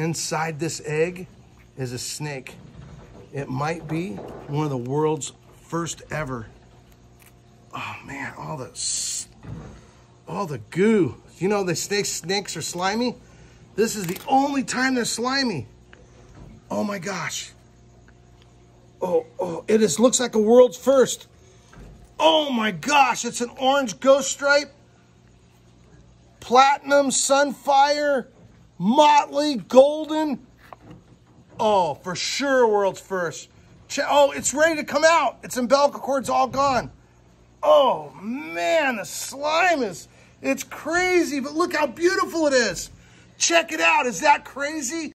inside this egg is a snake. It might be one of the world's first ever. Oh man, all the all the goo. You know the snake snakes are slimy? This is the only time they're slimy. Oh my gosh. Oh, oh, it is looks like a world's first. Oh my gosh, it's an orange ghost stripe. Platinum, Sunfire, Motley, Golden. Oh, for sure world's first. Oh, it's ready to come out. Its umbilical cord's all gone. Oh man, the slime is, it's crazy, but look how beautiful it is. Check it out. Is that crazy?